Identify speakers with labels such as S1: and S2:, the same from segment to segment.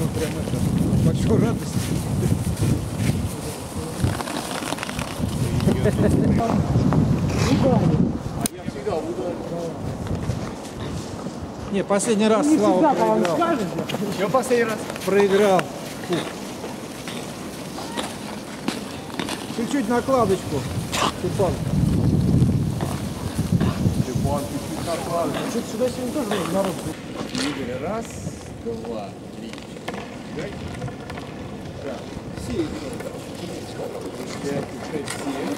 S1: было прям это, большой радости. Не, последний раз Слава проиграл.
S2: Что последний раз?
S1: Проиграл. Чуть-чуть накладочку. Степан.
S2: Степан, чуть-чуть накладывай.
S1: Что-то сюда сегодня тоже народ.
S2: Игорь, раз, два, все играют. Пять, шесть, семь,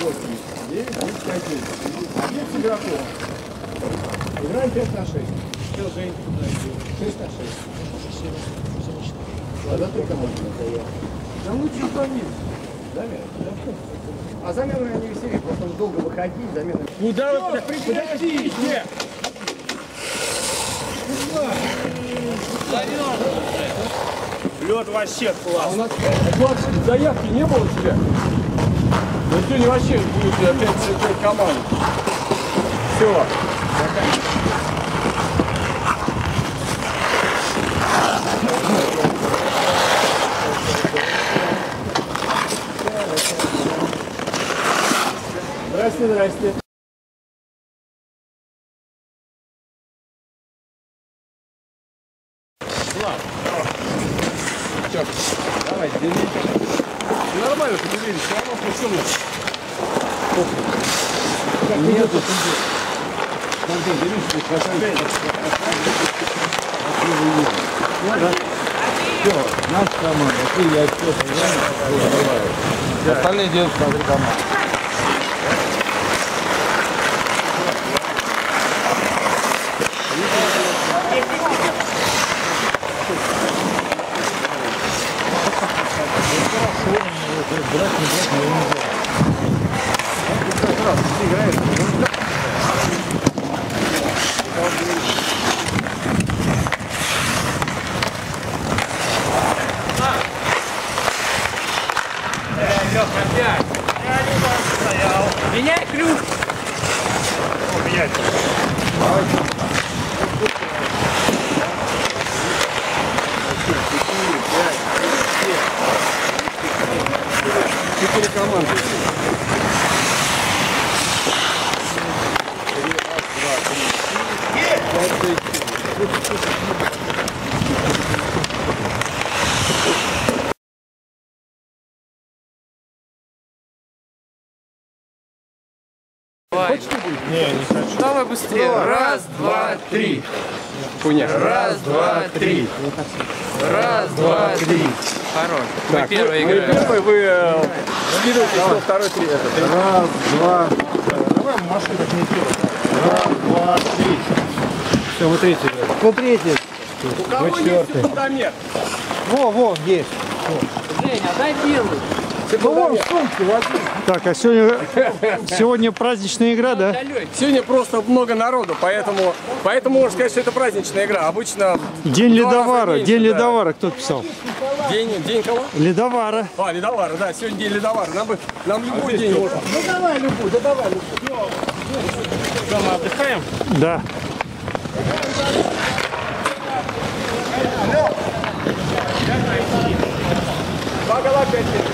S2: восемь, девять, десять, одиннадцать. Одиннадцать игроков. Играем 5 на 6. Все, Жень, туда иди. 6 на 6. Тогда ты кому
S1: Да лучше замес.
S2: Замена, да? А замену я не веселее, просто долго выходить, замена.
S3: Куда вы прекратите? Лед вообще класс.
S2: У нас
S3: Заявки не было у тебя? Ну сегодня вообще будет опять цветной команд. Все.
S2: Здрасте, здрасте.
S3: Нормально, ты делись, все равно причем.
S2: Нет, тут Смотри, делись, ты красавец.
S1: Все, наша команда. Ты, я все Остальные делают смотри команду.
S2: Yeah.
S3: Давай быстрее. Раз, два, три. Хуйня. Раз, два, три. Раз, два, три. Хорош. Мы первые
S2: Вы
S3: играем.
S2: первый, вы э, скидываете, кто второй, три. Это,
S1: Раз, два.
S2: Давай Машка так не Раз, два, три.
S1: Все, вы третий. Вы третий.
S3: У кого есть
S1: четвертый.
S3: фундамент?
S1: Во, во, есть.
S3: Женя, дай белый.
S1: Ну вон, в сумке возьми. Так, а сегодня, сегодня праздничная игра, да?
S3: Сегодня просто много народу, поэтому, поэтому можно сказать, что это праздничная игра. Обычно
S1: День ледовара.
S3: меньше,
S1: День
S3: да.
S1: ледовара кто писал?
S3: День, день кого?
S1: Ледовара.
S3: А, ледовара, да, сегодня день ледовара. Нам, бы, нам любой день можно.
S2: Ну давай любую, да давай любую.
S3: мы отдыхаем?
S1: Да.
S3: Два гола, пять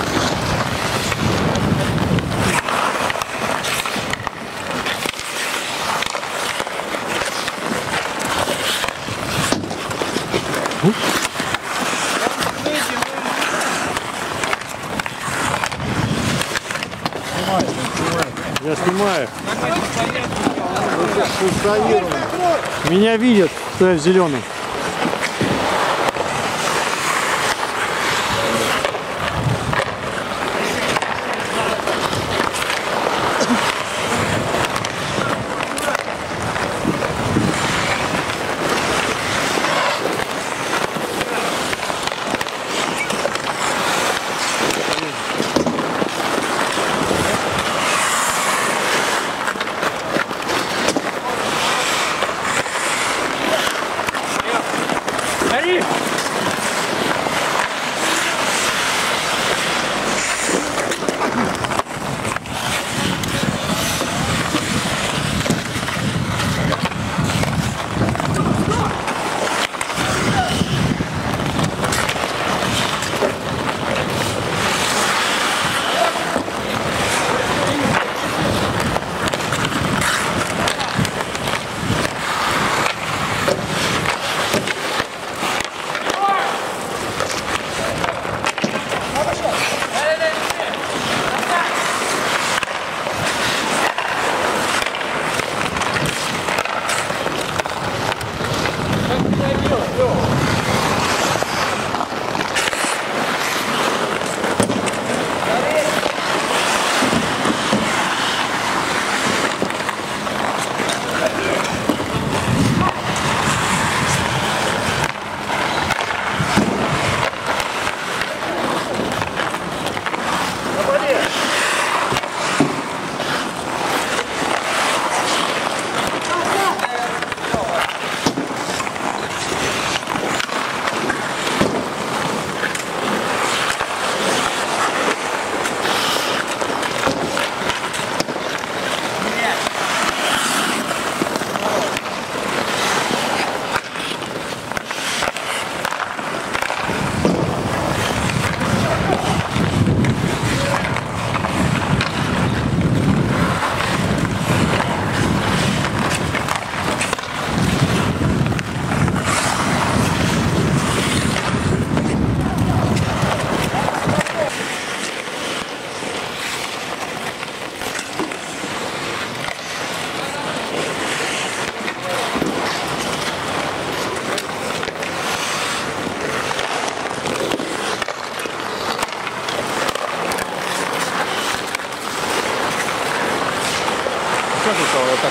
S1: Меня видят, что я в зеленом.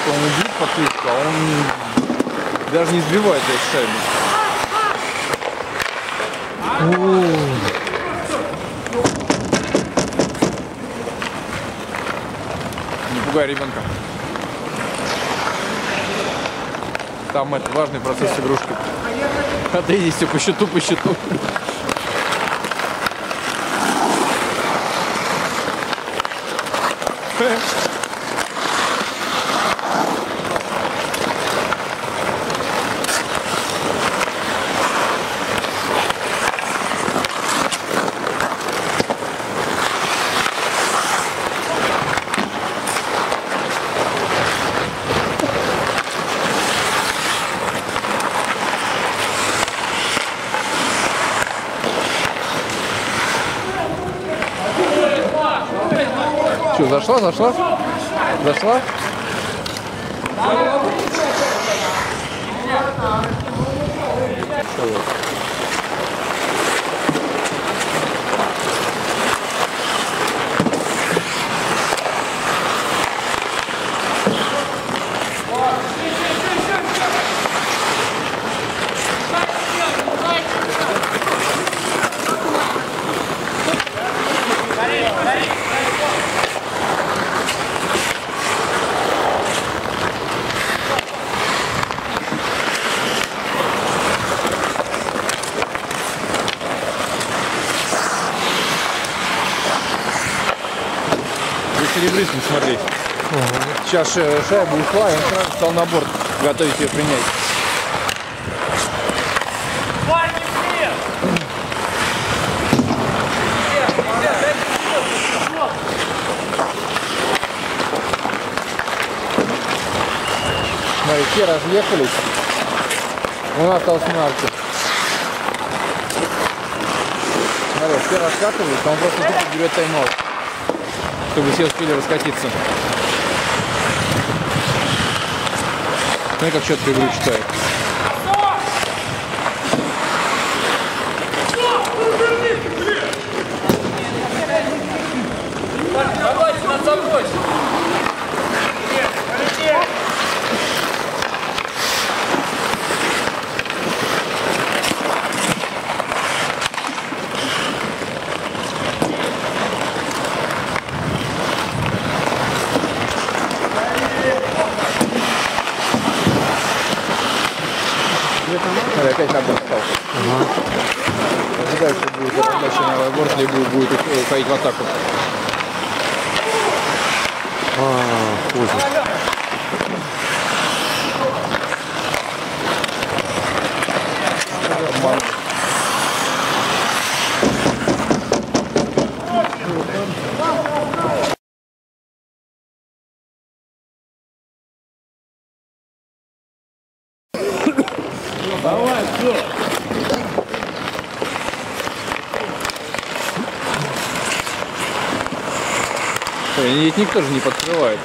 S2: То он бьет по клетку, а он даже не сбивает эту шайбу. Не пугай ребенка. Там это важный процесс с игрушкой. Отойди все по счету, по счету. Зашла, зашла? Зашла? За серебристым смотреть. Сейчас шайба ушла, и он стал на борт готовить ее принять. Смотри, все разъехались. Он остался на арке. Смотри, все раскатываются, он просто берет тайм-аут чтобы все успели раскатиться. Смотри, как четко игру читает. 아, 보고 있어. 엄마. Же не подкрывает.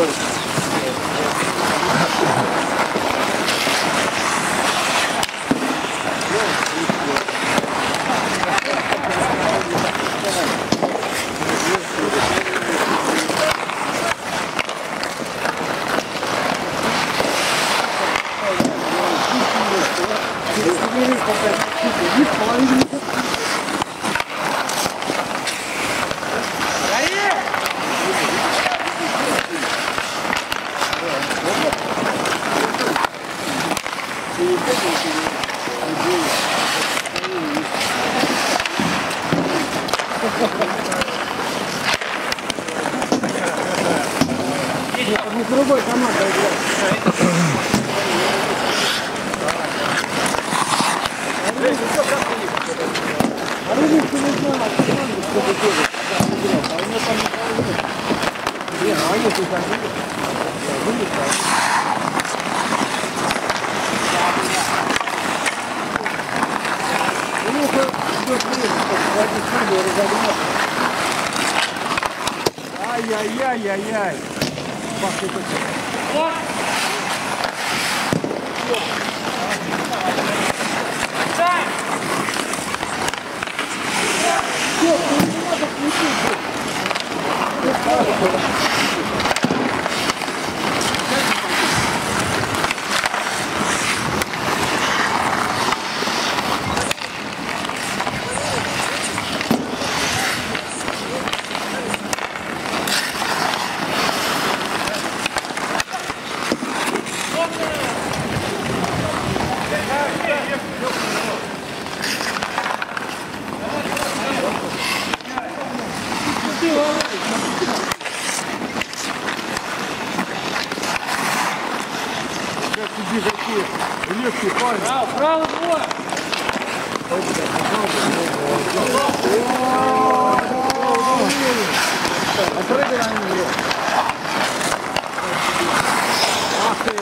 S2: Ай-яй-яй-яй-яй. これでしょ。
S1: пиджаки, легкий
S2: парень. Право, право двое. Открытый раненый.
S3: Ах ты!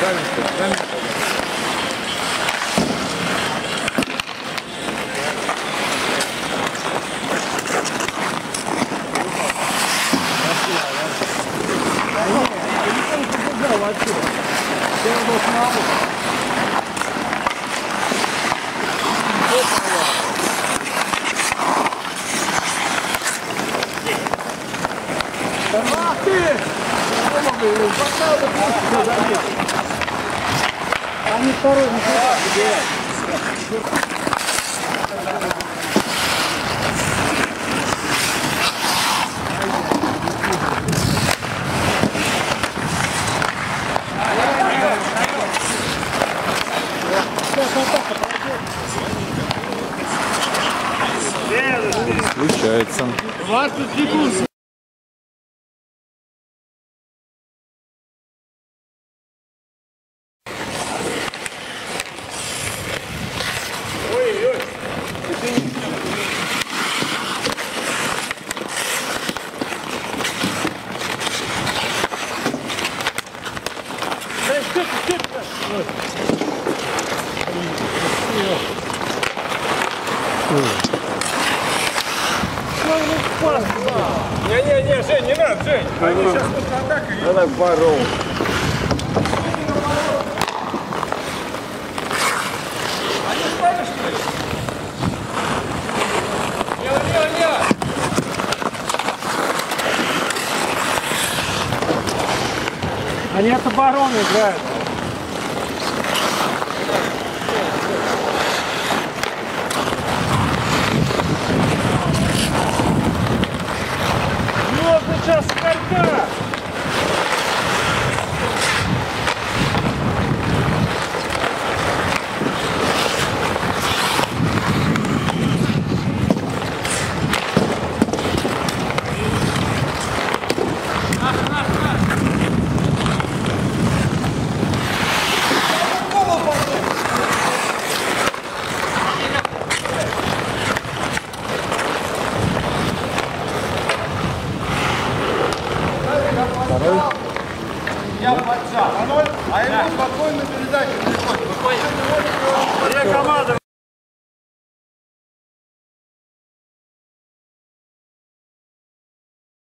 S3: Каменка, каменка. молодцы. Всем
S1: до
S2: снабу.
S3: Ах ты! Поставил, поставил, поставил. Они второй, не сюда, блядь.
S2: Включается.
S3: 20 секунд. Не-не-не, Жень, не надо, Жень. Они сейчас лево.
S1: Они от обороны играют.